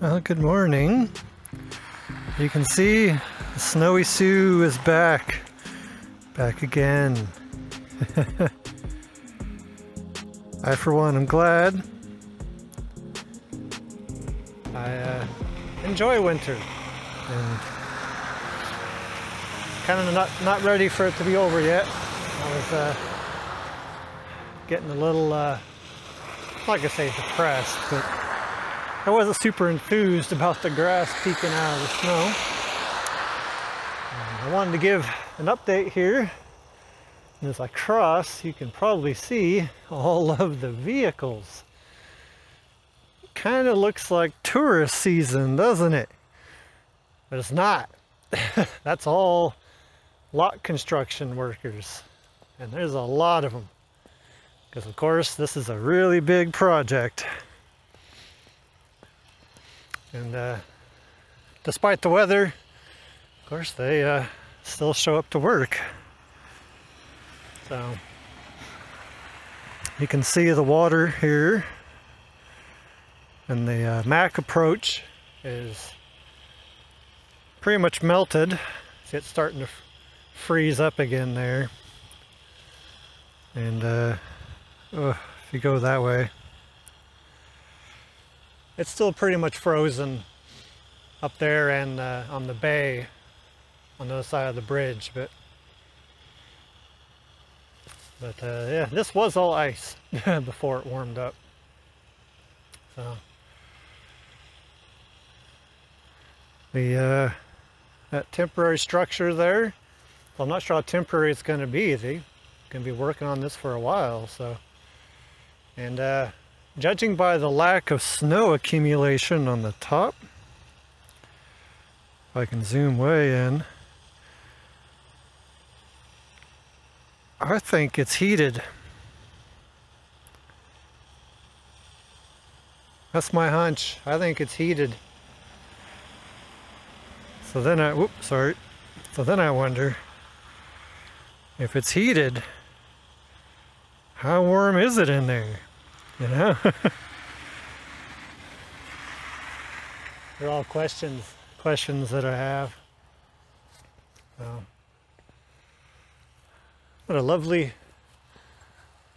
Well, good morning. You can see Snowy Soo is back. Back again. I, for one, am glad. I uh, enjoy winter and kind of not, not ready for it to be over yet. I was uh, getting a little, uh, like I say, depressed, but I wasn't super enthused about the grass peeking out of the snow. I wanted to give an update here. And as I cross, you can probably see all of the vehicles. Kind of looks like tourist season, doesn't it? But it's not. That's all lot construction workers. And there's a lot of them. Because of course, this is a really big project. And uh, despite the weather, of course, they uh, still show up to work. So you can see the water here. And the uh, Mac approach is pretty much melted. See it's starting to freeze up again there. And uh, oh, if you go that way, it's still pretty much frozen up there and uh, on the bay on the other side of the bridge but but uh, yeah this was all ice before it warmed up. So. The uh, that temporary structure there well, I'm not sure how temporary it's going to be they going to be working on this for a while so. And uh, Judging by the lack of snow accumulation on the top, if I can zoom way in, I think it's heated. That's my hunch. I think it's heated. So then I, whoops, sorry. So then I wonder, if it's heated, how warm is it in there? You know? They're all questions, questions that I have. So, what a lovely,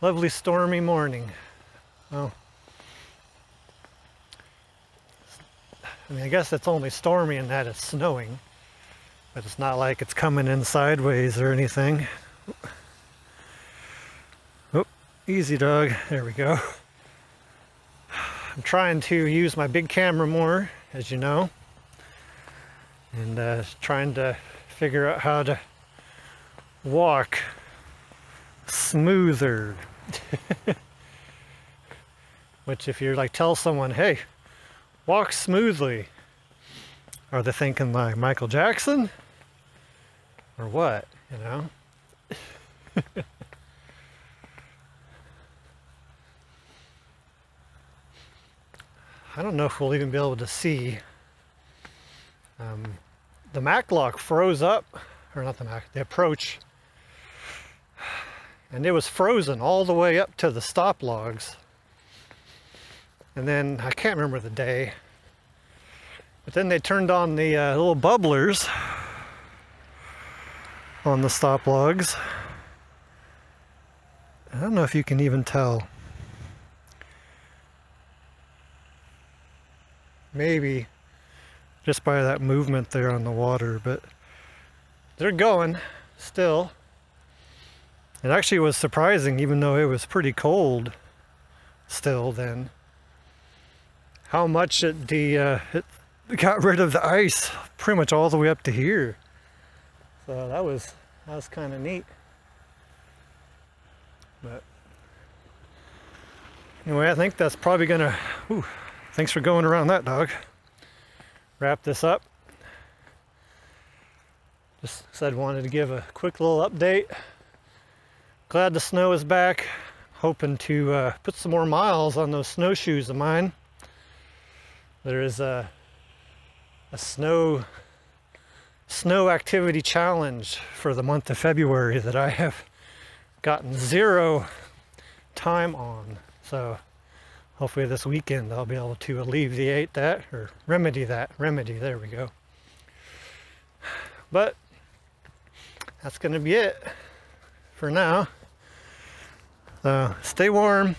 lovely stormy morning. Well, I mean, I guess it's only stormy in that it's snowing, but it's not like it's coming in sideways or anything. Oh, easy dog. There we go. I'm trying to use my big camera more, as you know, and uh, trying to figure out how to walk smoother. Which if you're like tell someone, hey, walk smoothly, are they thinking like Michael Jackson? Or what, you know? I don't know if we'll even be able to see. Um, the Mac lock froze up, or not the Mac, the approach, and it was frozen all the way up to the stop logs. And then, I can't remember the day, but then they turned on the uh, little bubblers on the stop logs. I don't know if you can even tell. Maybe just by that movement there on the water, but they're going still. It actually was surprising, even though it was pretty cold still then, how much it, the, uh, it got rid of the ice pretty much all the way up to here. So that was, that was kind of neat. But anyway, I think that's probably gonna, Thanks for going around that dog. Wrap this up. Just said wanted to give a quick little update. Glad the snow is back. Hoping to uh, put some more miles on those snowshoes of mine. There is a, a snow snow activity challenge for the month of February that I have gotten zero time on. So hopefully this weekend I'll be able to alleviate that or remedy that. Remedy, there we go. But that's to be it for now. So stay warm.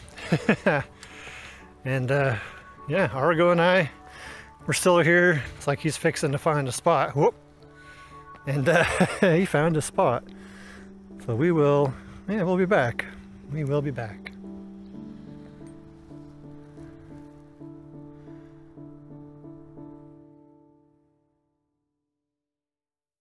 and uh, yeah, Argo and I, we're still here. It's like he's fixing to find a spot. Whoop. And uh, he found a spot. So we will, yeah, we'll be back. We will be back.